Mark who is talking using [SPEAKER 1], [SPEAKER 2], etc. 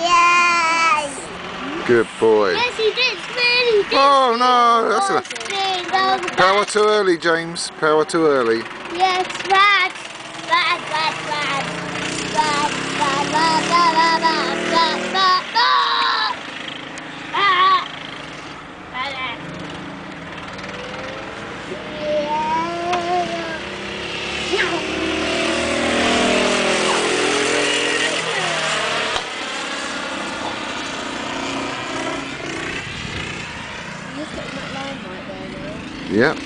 [SPEAKER 1] Yes!
[SPEAKER 2] Good boy.
[SPEAKER 1] Yes, he did. It's really good.
[SPEAKER 2] Oh no, that's a
[SPEAKER 1] Big old
[SPEAKER 2] power too early, James. Power too early.
[SPEAKER 1] Yes, right. Yep.